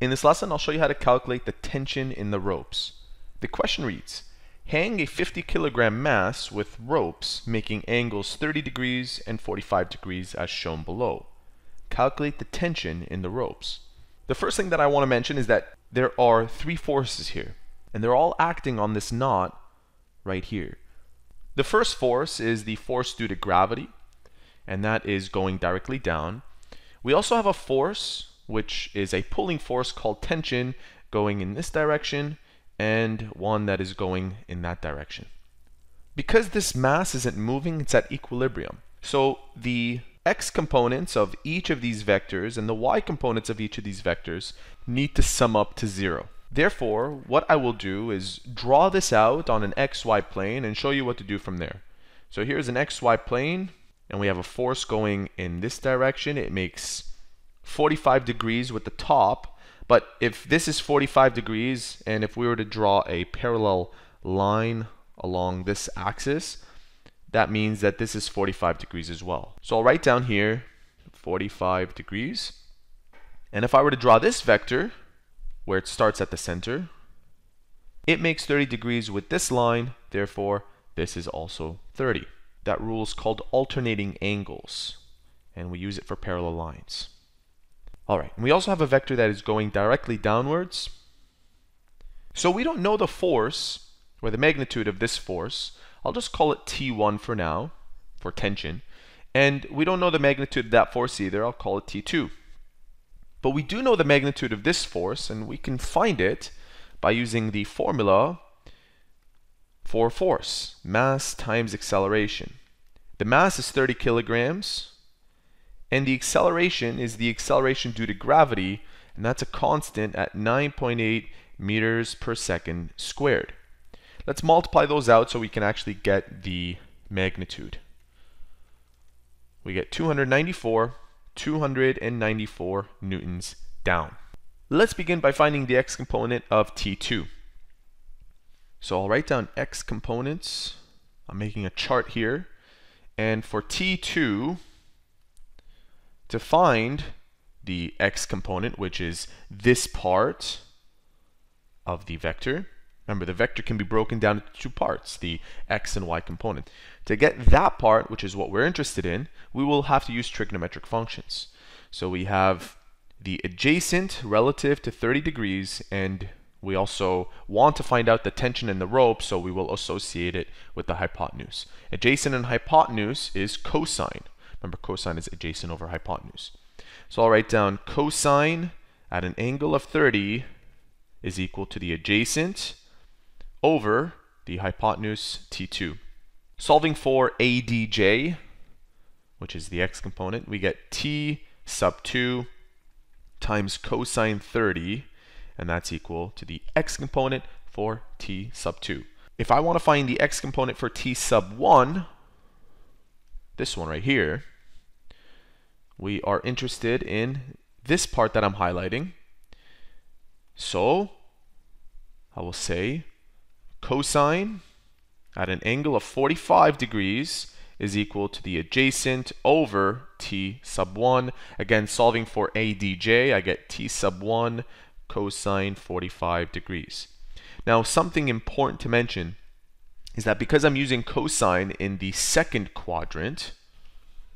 In this lesson, I'll show you how to calculate the tension in the ropes. The question reads, hang a 50 kilogram mass with ropes making angles 30 degrees and 45 degrees as shown below. Calculate the tension in the ropes. The first thing that I want to mention is that there are three forces here, and they're all acting on this knot right here. The first force is the force due to gravity, and that is going directly down. We also have a force which is a pulling force called tension going in this direction and one that is going in that direction. Because this mass isn't moving, it's at equilibrium. So the x components of each of these vectors and the y components of each of these vectors need to sum up to zero. Therefore, what I will do is draw this out on an xy plane and show you what to do from there. So here's an xy plane, and we have a force going in this direction. It makes 45 degrees with the top. But if this is 45 degrees, and if we were to draw a parallel line along this axis, that means that this is 45 degrees as well. So I'll write down here 45 degrees. And if I were to draw this vector, where it starts at the center, it makes 30 degrees with this line, therefore this is also 30. That rule is called alternating angles, and we use it for parallel lines. All right, and we also have a vector that is going directly downwards. So we don't know the force, or the magnitude of this force. I'll just call it T1 for now, for tension. And we don't know the magnitude of that force either. I'll call it T2. But we do know the magnitude of this force, and we can find it by using the formula for force, mass times acceleration. The mass is 30 kilograms, and the acceleration is the acceleration due to gravity, and that's a constant at 9.8 meters per second squared. Let's multiply those out so we can actually get the magnitude. We get 294, 294 newtons down. Let's begin by finding the x component of T2. So I'll write down x components. I'm making a chart here. And for T2, to find the x component, which is this part of the vector. Remember, the vector can be broken down into two parts, the x and y component. To get that part, which is what we're interested in, we will have to use trigonometric functions. So we have the adjacent relative to 30 degrees, and we also want to find out the tension in the rope, so we will associate it with the hypotenuse. Adjacent and hypotenuse is cosine. Remember, cosine is adjacent over hypotenuse. So I'll write down cosine at an angle of 30 is equal to the adjacent over the hypotenuse T2. Solving for ADJ, which is the x component, we get T sub 2 times cosine 30, and that's equal to the x component for T sub 2. If I want to find the x component for T sub 1, this one right here, we are interested in this part that I'm highlighting. So I will say cosine at an angle of 45 degrees is equal to the adjacent over t sub 1. Again, solving for ADJ, I get t sub 1 cosine 45 degrees. Now, something important to mention is that because I'm using cosine in the second quadrant,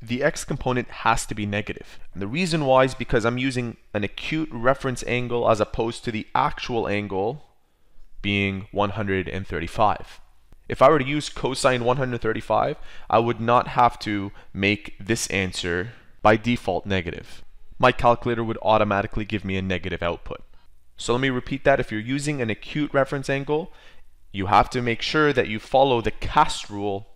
the x component has to be negative. And the reason why is because I'm using an acute reference angle as opposed to the actual angle being 135. If I were to use cosine 135, I would not have to make this answer by default negative. My calculator would automatically give me a negative output. So let me repeat that. If you're using an acute reference angle, you have to make sure that you follow the CAST rule.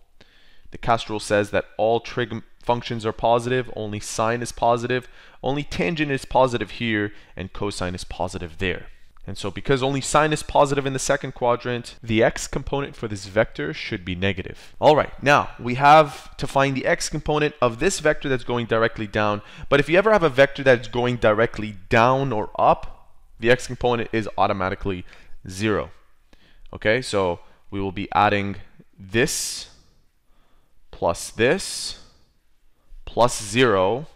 The CAST rule says that all trig functions are positive, only sine is positive, only tangent is positive here, and cosine is positive there. And so because only sine is positive in the second quadrant, the x component for this vector should be negative. All right, now we have to find the x component of this vector that's going directly down. But if you ever have a vector that's going directly down or up, the x component is automatically zero. Okay, so we will be adding this plus this plus 0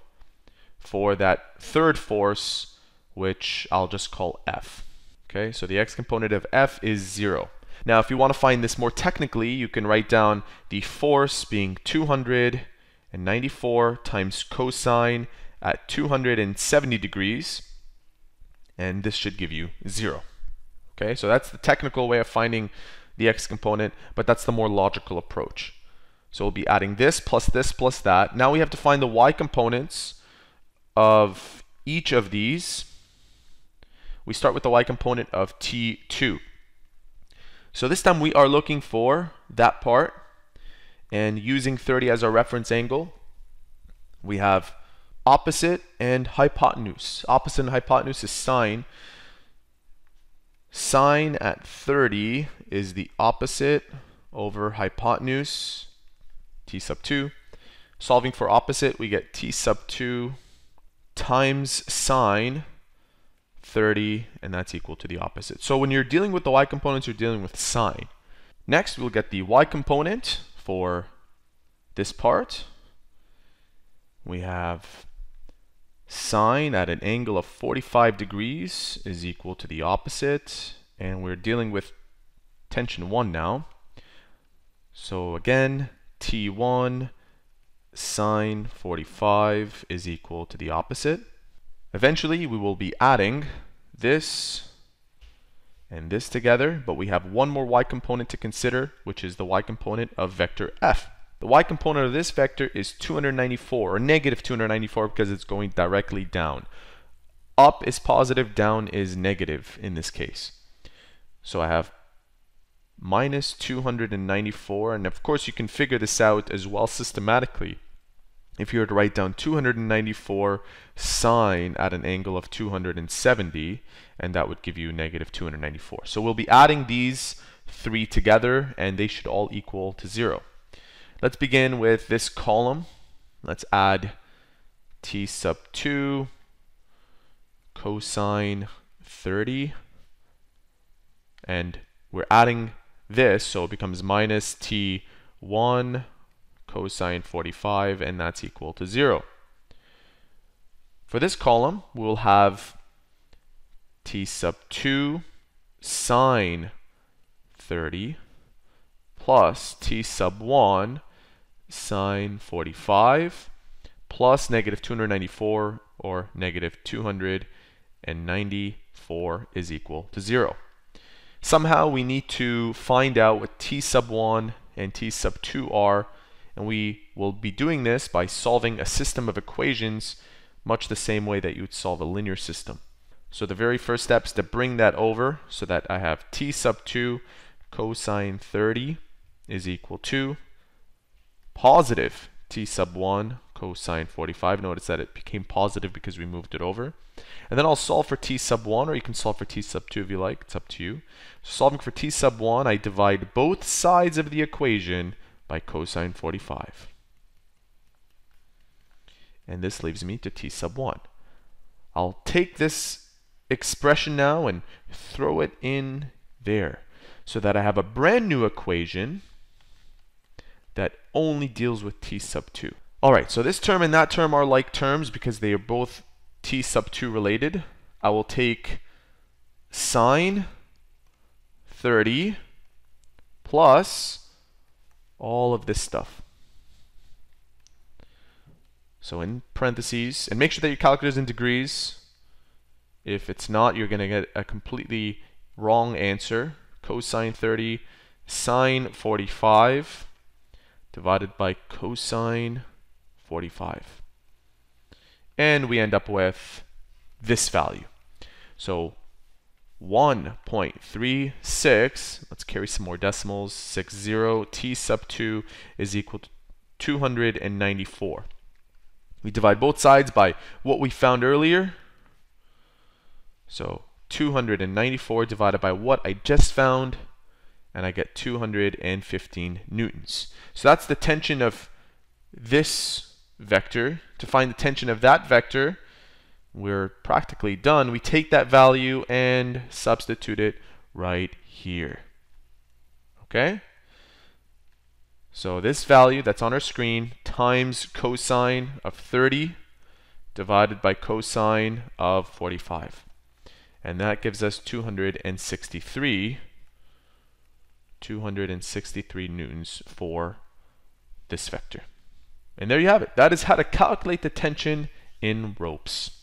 for that third force which I'll just call f. Okay, so the x component of f is 0. Now, if you want to find this more technically, you can write down the force being 294 times cosine at 270 degrees, and this should give you 0. Okay, so that's the technical way of finding the x component, but that's the more logical approach. So we'll be adding this plus this plus that. Now we have to find the y components of each of these. We start with the y component of t2. So this time we are looking for that part and using 30 as our reference angle, we have opposite and hypotenuse. Opposite and hypotenuse is sine. Sine at 30 is the opposite over hypotenuse, t sub 2. Solving for opposite, we get t sub 2 times sine 30, and that's equal to the opposite. So when you're dealing with the y components, you're dealing with sine. Next, we'll get the y component for this part. We have sine at an angle of 45 degrees is equal to the opposite, and we're dealing with tension 1 now. So again, T1 sine 45 is equal to the opposite. Eventually, we will be adding this and this together, but we have one more y component to consider, which is the y component of vector f. The y component of this vector is 294, or negative 294, because it's going directly down. Up is positive, down is negative in this case. So I have minus 294, and of course you can figure this out as well systematically if you were to write down 294 sine at an angle of 270, and that would give you negative 294. So we'll be adding these three together, and they should all equal to 0. Let's begin with this column. Let's add t sub 2 cosine 30, and we're adding this, so it becomes minus t1 cosine 45, and that's equal to 0. For this column, we'll have t sub 2 sine 30 plus t sub 1 sine 45 plus negative 294 or negative 294 is equal to 0. Somehow we need to find out what t sub 1 and t sub 2 are and we will be doing this by solving a system of equations much the same way that you would solve a linear system. So the very first step is to bring that over so that I have t sub 2 cosine 30 is equal to positive t sub 1 cosine 45. Notice that it became positive because we moved it over. And then I'll solve for t sub 1, or you can solve for t sub 2 if you like. It's up to you. So solving for t sub 1, I divide both sides of the equation by cosine 45. And this leaves me to t sub 1. I'll take this expression now and throw it in there so that I have a brand new equation that only deals with t sub 2. Alright, so this term and that term are like terms because they are both t sub 2 related. I will take sine 30 plus all of this stuff. So in parentheses, and make sure that your calculator is in degrees. If it's not, you're going to get a completely wrong answer. Cosine 30 sine 45 divided by cosine 45. And we end up with this value. So 1.36, let's carry some more decimals, 60, t sub 2 is equal to 294. We divide both sides by what we found earlier. So 294 divided by what I just found, and I get 215 newtons. So that's the tension of this vector. To find the tension of that vector, we're practically done. We take that value and substitute it right here. Okay? So this value that's on our screen times cosine of 30 divided by cosine of 45. And that gives us 263 263 newtons for this vector. And there you have it. That is how to calculate the tension in ropes.